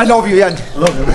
I love you, Ian. Love you.